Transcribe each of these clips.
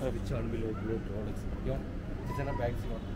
which all will load products. You want? It's in a bag, you want?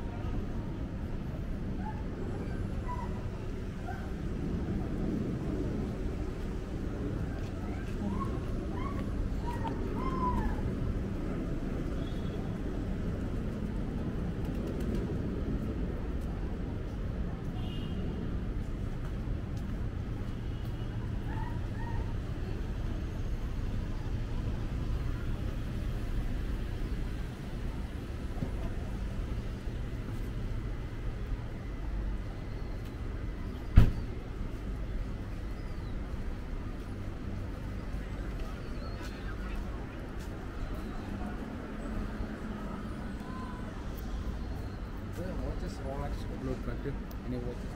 to enable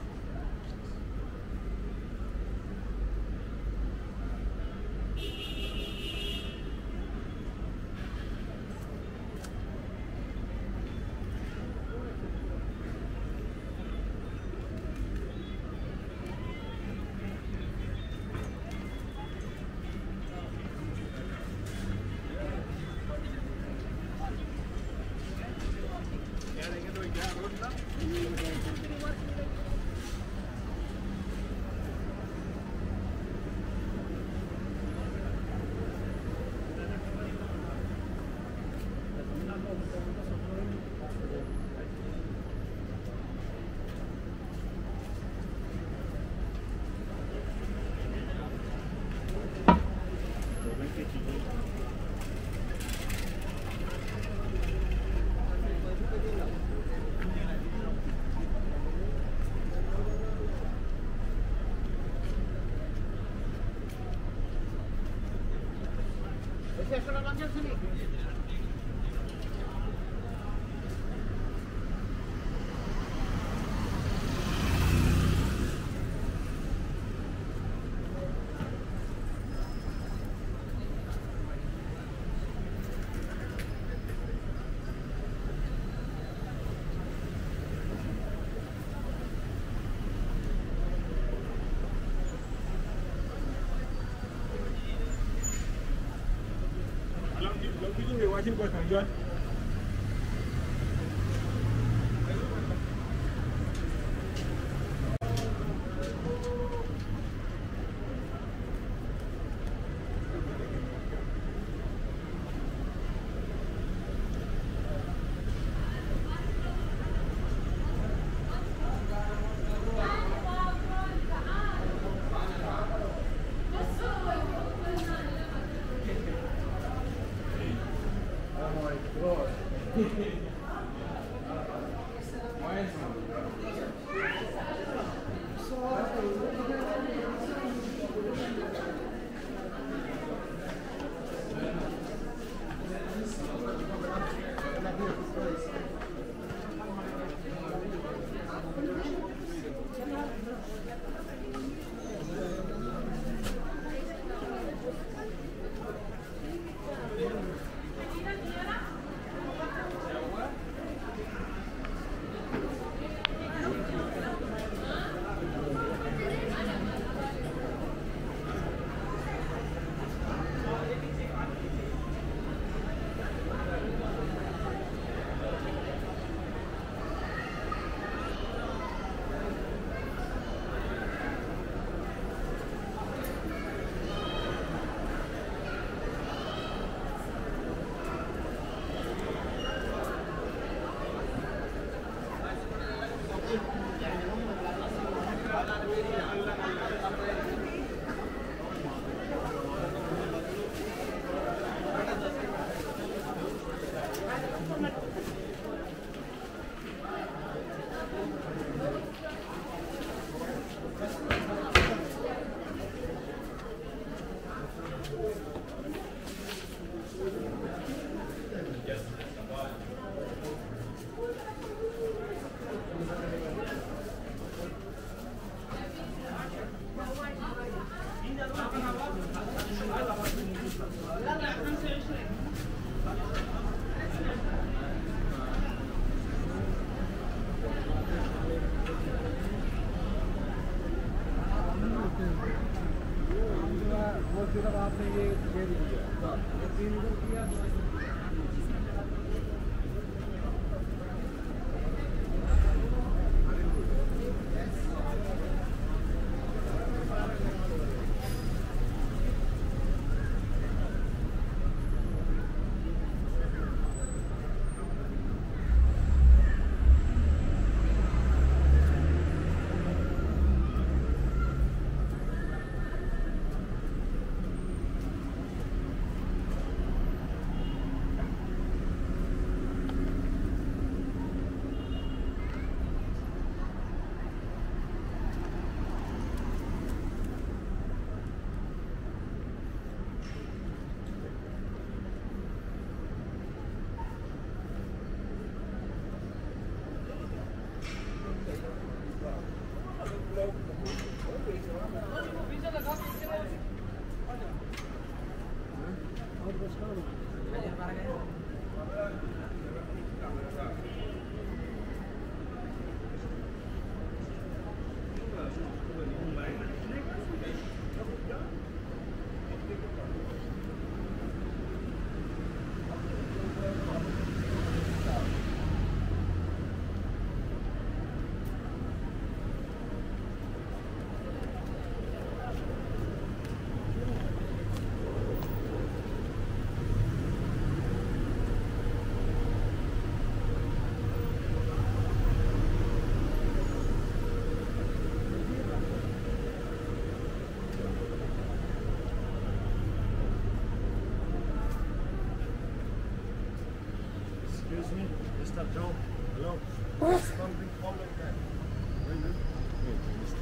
Blue Chưa. For John. Mr. Joe, hello. Something problem there. Wait, wait. Wait, Mr.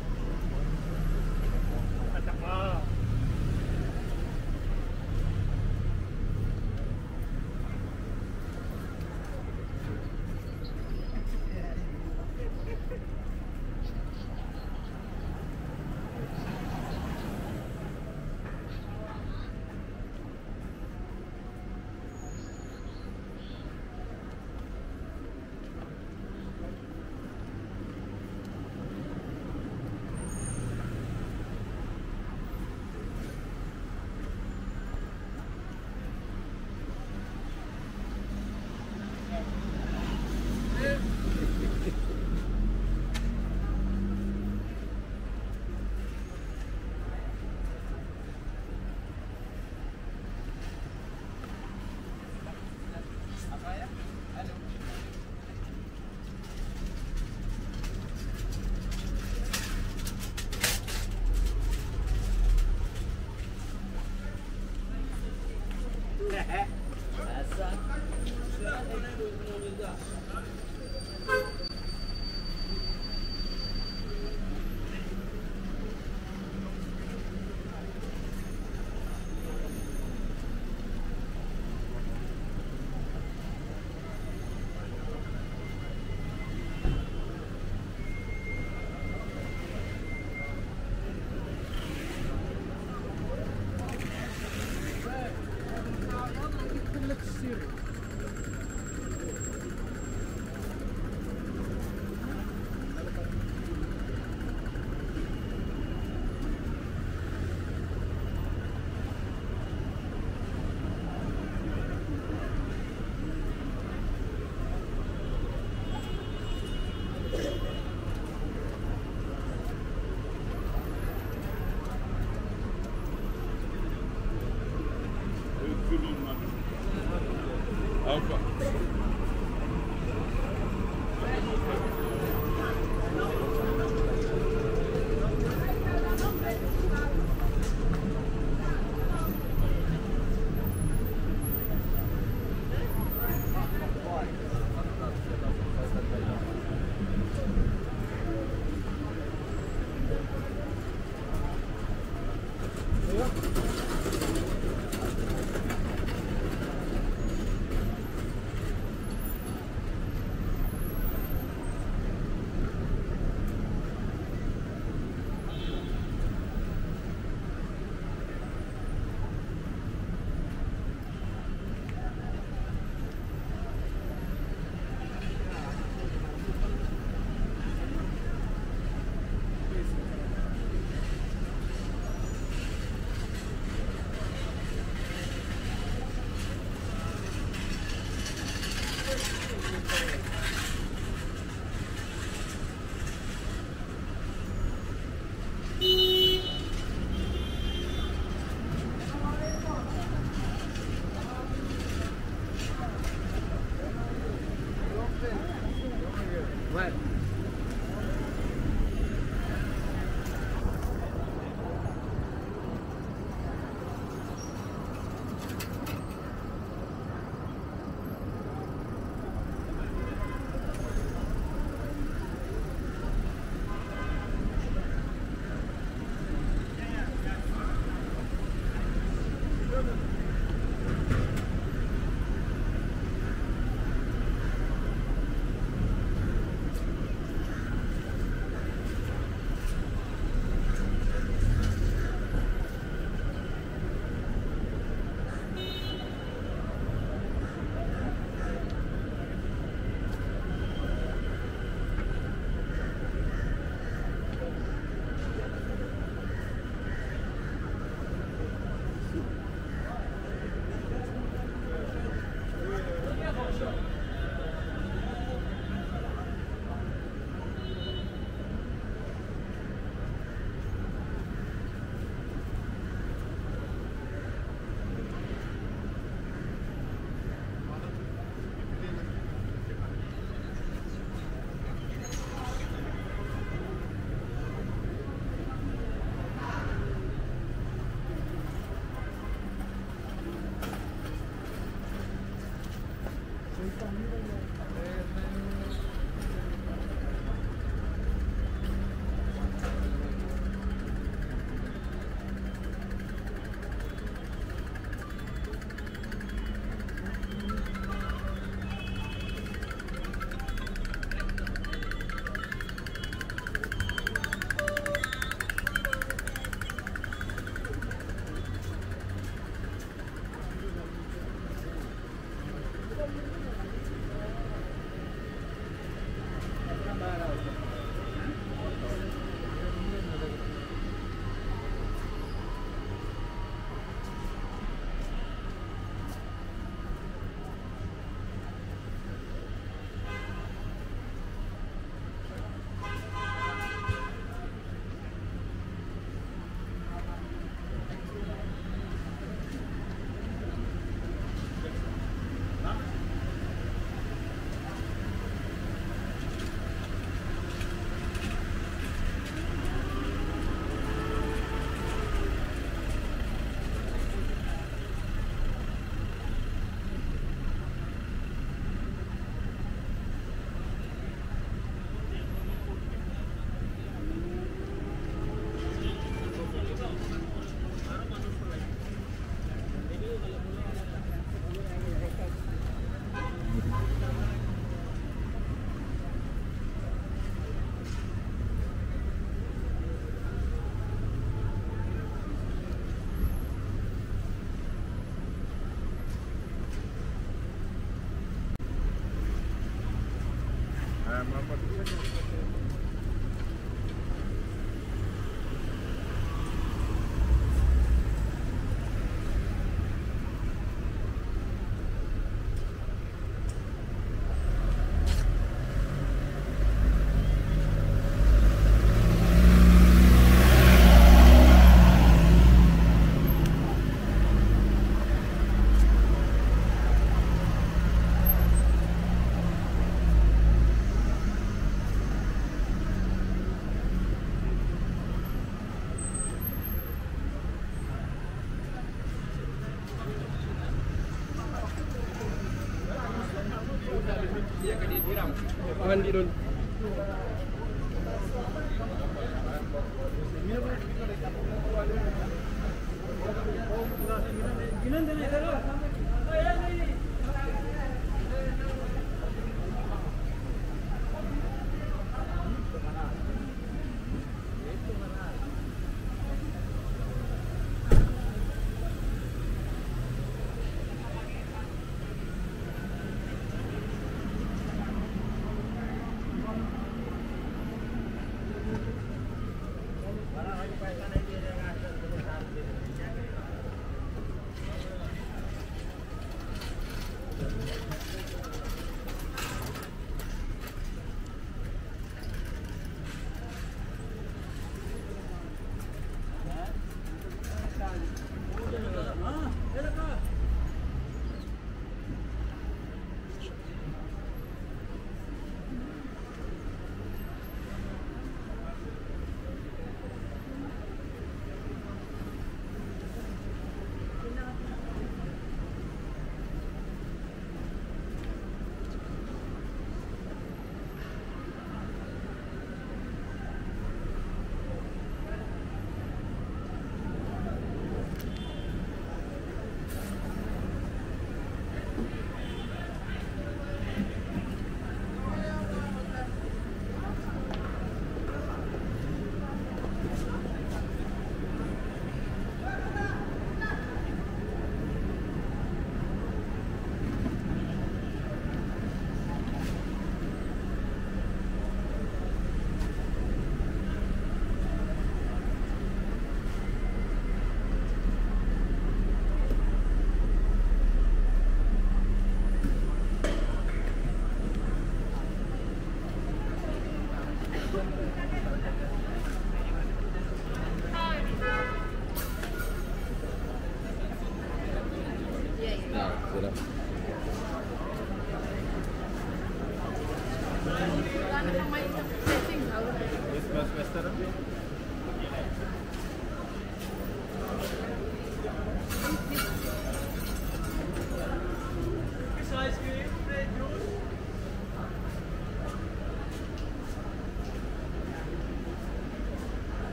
ma ma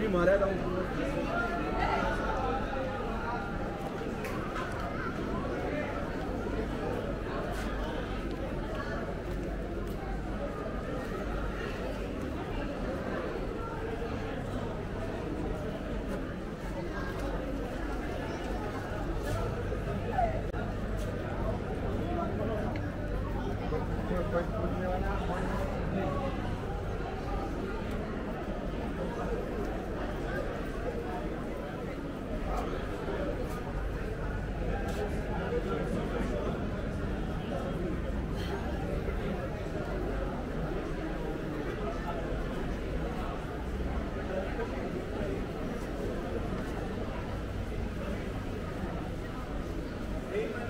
गोली मारा था Amen.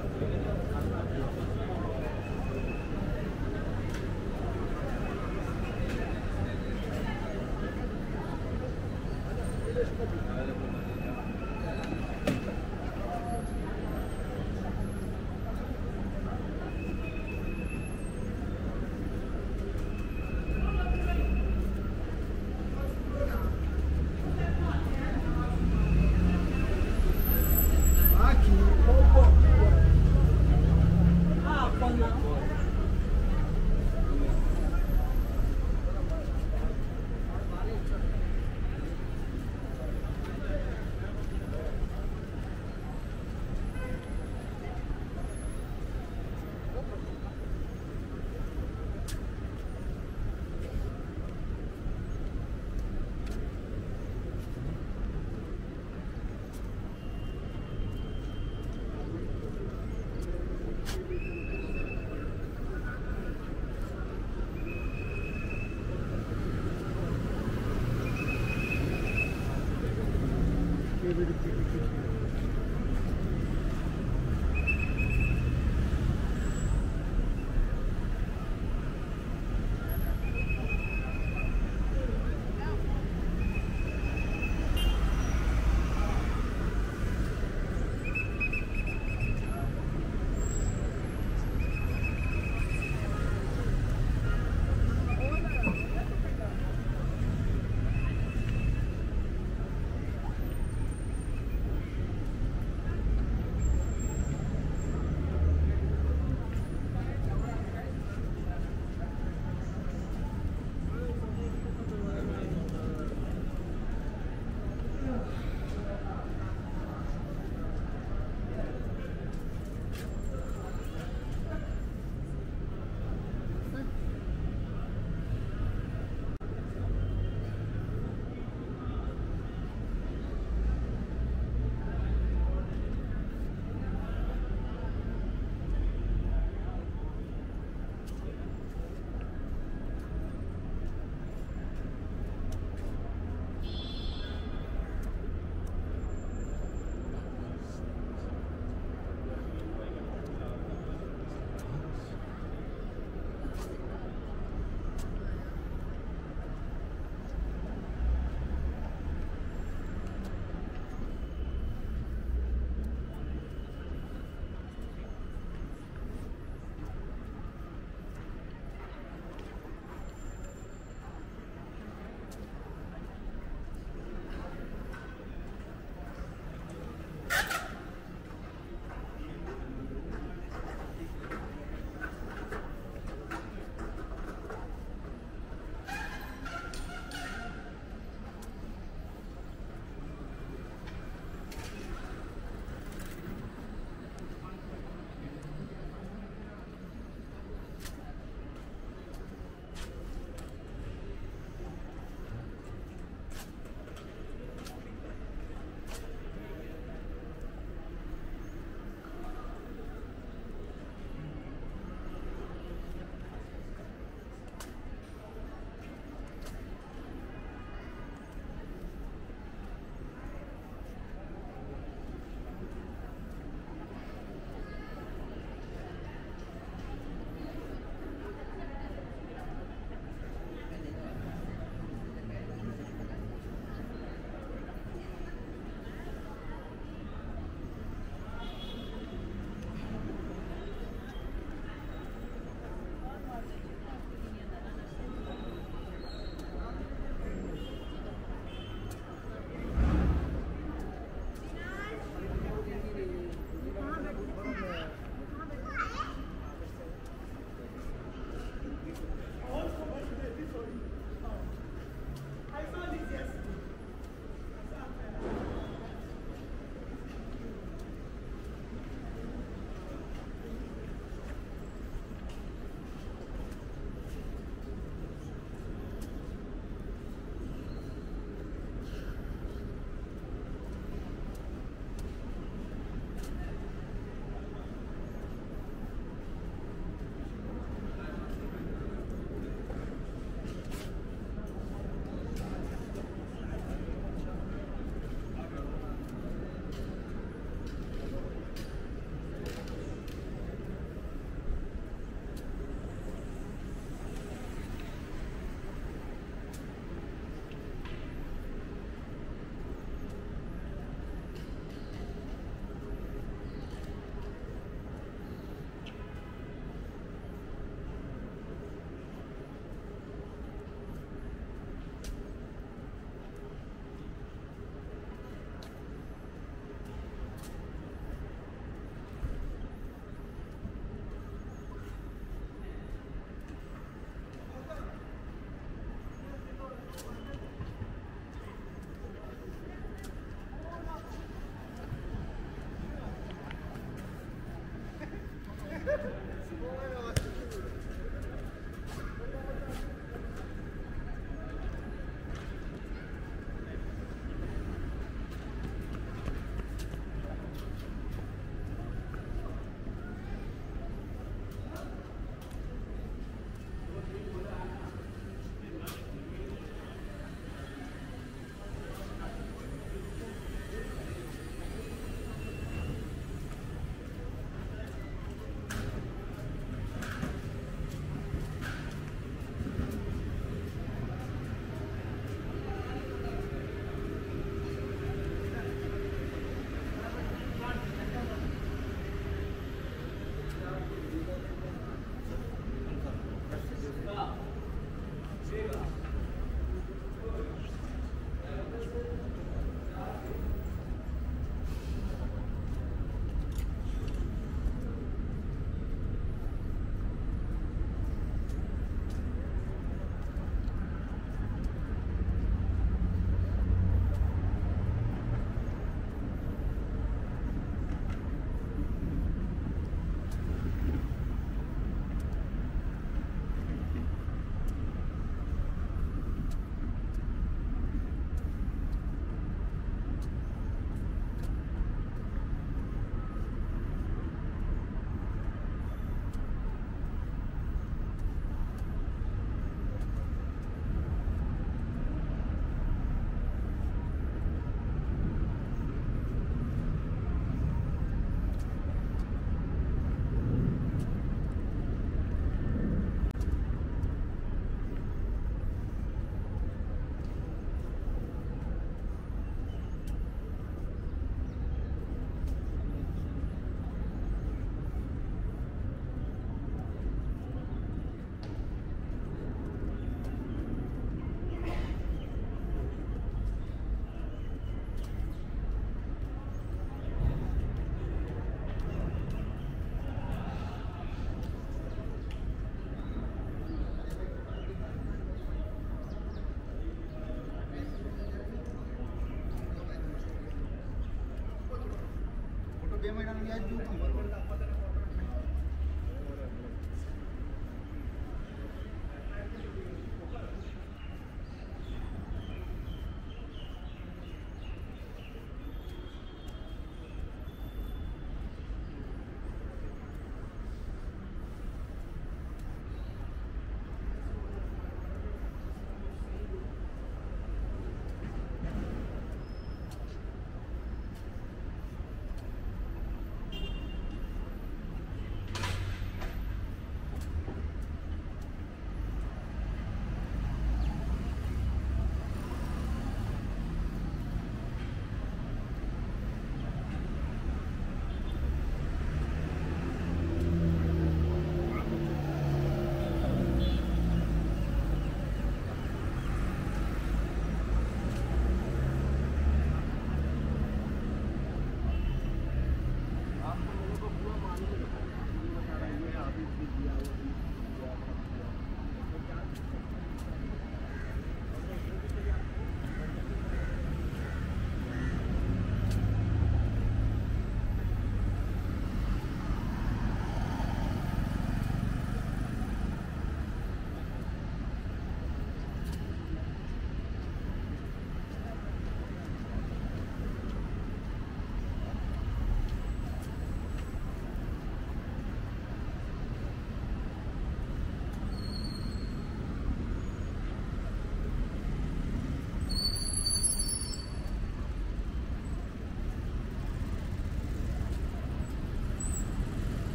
ਮੇਰਾ ਨਹੀਂ ਆਜੂ